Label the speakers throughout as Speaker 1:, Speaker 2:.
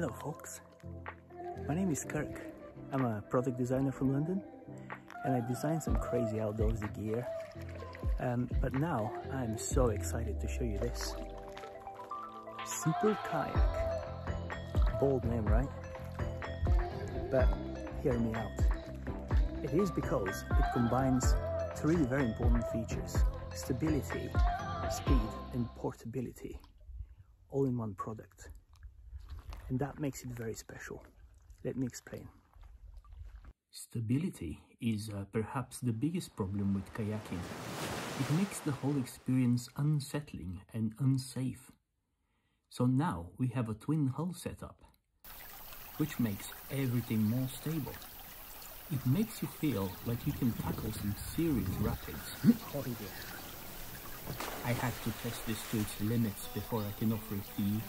Speaker 1: Hello folks, my name is Kirk. I'm a product designer from London and I designed some crazy outdoorsy gear. Um, but now I'm so excited to show you this. Super Kayak. Bold name, right? But hear me out. It is because it combines three very important features. Stability, speed and portability all in one product and that makes it very special. Let me explain. Stability is uh, perhaps the biggest problem with kayaking. It makes the whole experience unsettling and unsafe. So now we have a twin hull setup, which makes everything more stable. It makes you feel like you can tackle some serious rapids. I had to test this to its limits before I can offer it to you.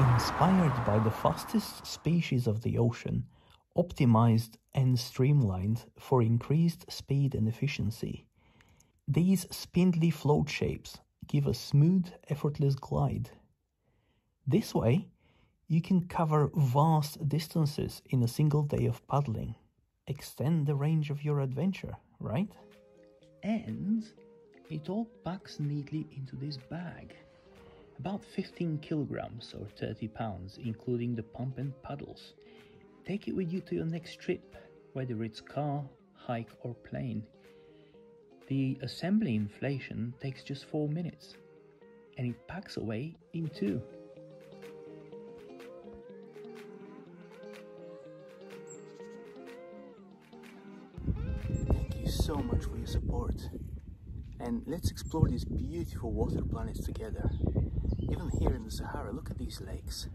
Speaker 1: Inspired by the fastest species of the ocean, optimized and streamlined for increased speed and efficiency. These spindly float shapes give a smooth, effortless glide. This way, you can cover vast distances in a single day of paddling. Extend the range of your adventure, right? And it all packs neatly into this bag about 15 kilograms or 30 pounds, including the pump and paddles. Take it with you to your next trip, whether it's car, hike, or plane. The assembly inflation takes just 4 minutes, and it packs away in 2. Thank you so much for your support. And let's explore these beautiful water planets together. Even here in the Sahara, look at these lakes.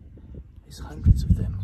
Speaker 1: There's hundreds of them.